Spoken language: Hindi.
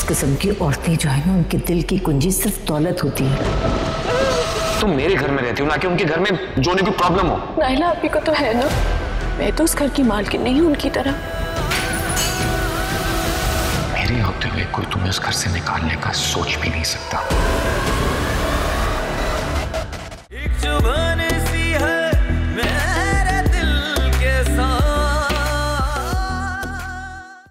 किस्म की औरतें जो है ना उनके दिल की कुंजी सिर्फ़ दौलत होती है। तुम मेरे घर में रहती हो ना कि उनके घर में जोने की प्रॉब्लम हो। नाइला आपी को तो है ना? मैं तो उस घर की मालकिन नहीं हूँ उनकी तरह। मेरे होते हुए कोई तुम्हें उस घर से निकालने का सोच भी नहीं सकता।